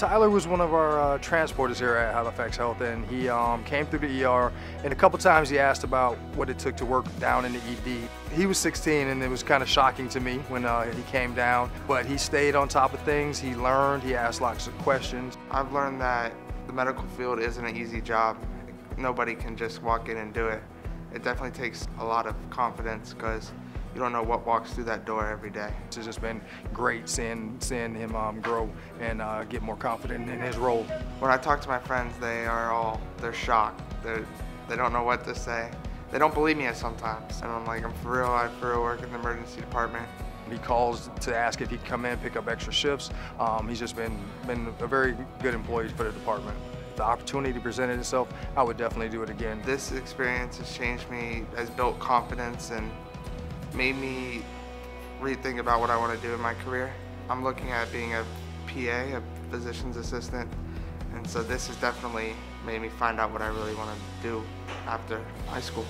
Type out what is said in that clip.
Tyler was one of our uh, transporters here at Halifax Health, and he um, came through the ER. And a couple times he asked about what it took to work down in the ED. He was 16, and it was kind of shocking to me when uh, he came down. But he stayed on top of things. He learned. He asked lots of questions. I've learned that the medical field isn't an easy job. Nobody can just walk in and do it. It definitely takes a lot of confidence because you don't know what walks through that door every day. It's just been great seeing seeing him um, grow and uh, get more confident in his role. When I talk to my friends, they are all they're shocked. They they don't know what to say. They don't believe me sometimes, and I'm like, I'm for real. I for real work in the emergency department. He calls to ask if he can come in, pick up extra shifts. Um, he's just been been a very good employee for the department. The opportunity presented itself, I would definitely do it again. This experience has changed me, has built confidence, and made me rethink about what I want to do in my career. I'm looking at being a PA, a physician's assistant, and so this has definitely made me find out what I really want to do after high school.